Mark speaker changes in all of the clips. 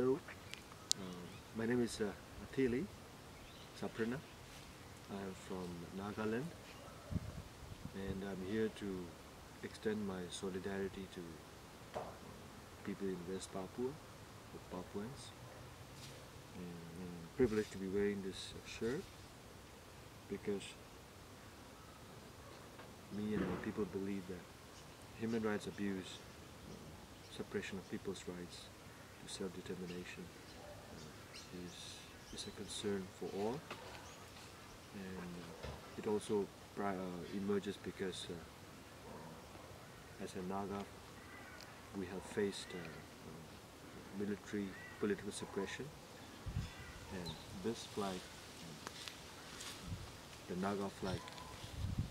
Speaker 1: Hello, um, my name is uh, Athili Saprana. I'm from Nagaland and I'm here to extend my solidarity to uh, people in West Papua, the Papuans. And I'm privileged to be wearing this shirt because me and my people believe that human rights abuse, uh, suppression of people's rights self-determination. Uh, is, is a concern for all. And uh, it also uh, emerges because uh, as a Naga we have faced uh, uh, military political suppression. And this flag the Naga flag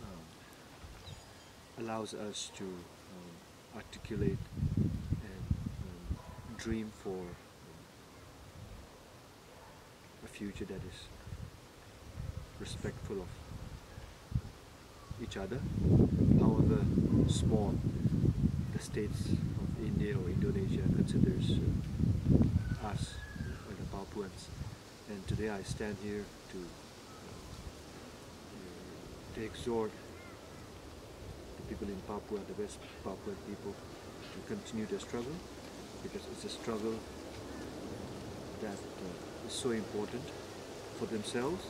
Speaker 1: um, allows us to um, articulate dream for a future that is respectful of each other, however small the states of India or Indonesia considers uh, us, uh, the Papuans. And today I stand here to to exhort the people in Papua, the West Papuan people, to continue their struggle because it's a struggle that uh, is so important for themselves